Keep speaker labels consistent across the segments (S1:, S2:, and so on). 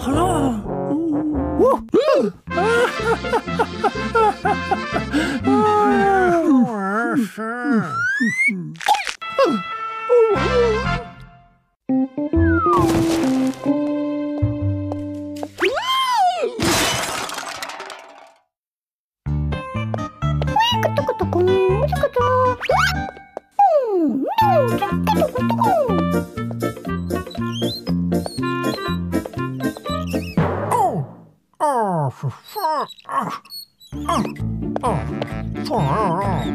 S1: Hello. Woo!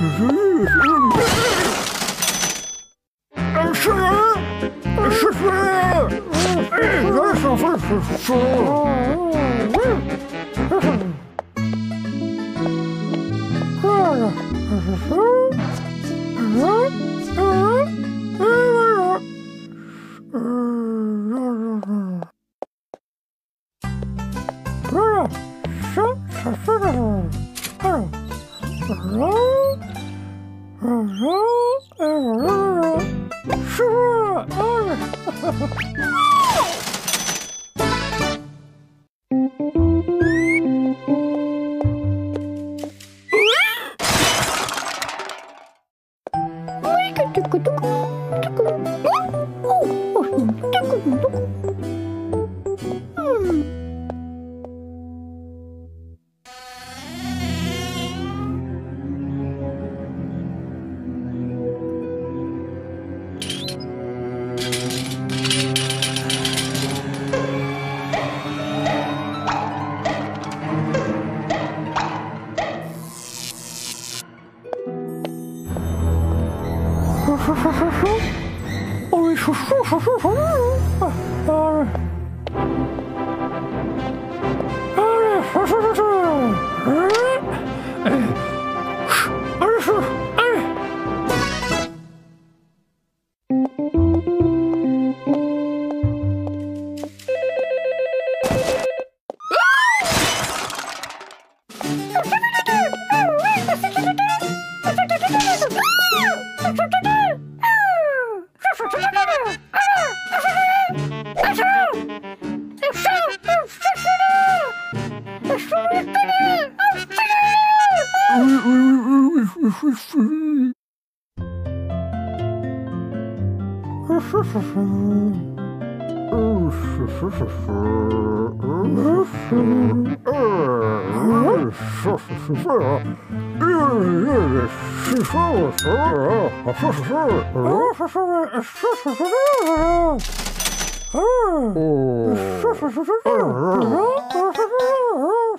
S1: 是싫是싫 어. 음싫 어. 음싫 어. どこどこどこどこどこどこどこ Oh. oh.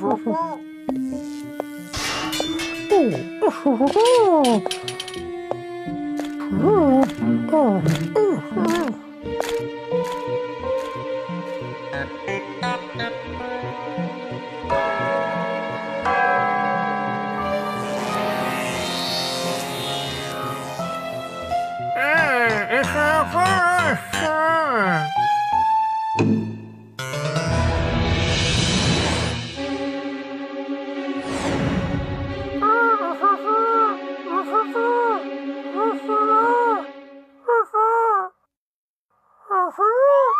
S1: Ah, Oh,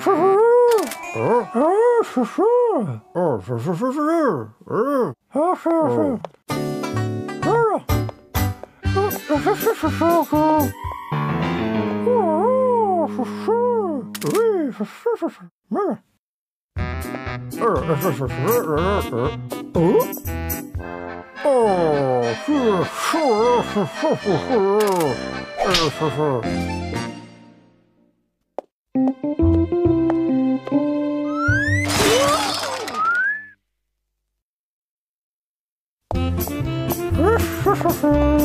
S1: Oh, Oh, What?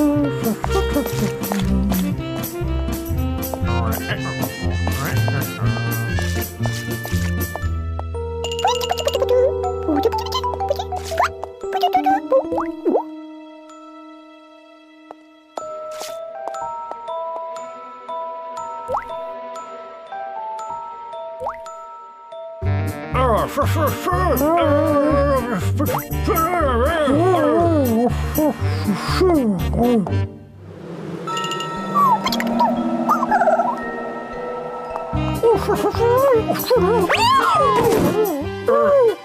S1: Oh,